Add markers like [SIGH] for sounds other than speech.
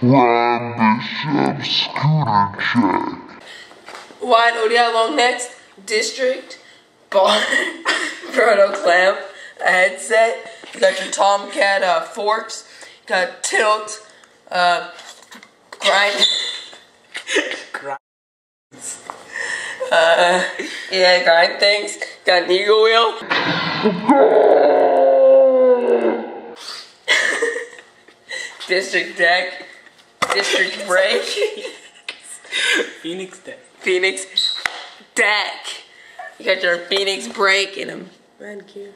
Bishop Scooter Check. Wide ODI long necks, district, bar, [LAUGHS] proto clamp, a headset. You got your Tomcat uh, forks. You got tilt, uh, grind. [LAUGHS] uh, yeah, grind things. Got an eagle wheel. [LAUGHS] District deck. District Brake. Phoenix Deck. Phoenix deck. You got your Phoenix brake in them. Man, cute.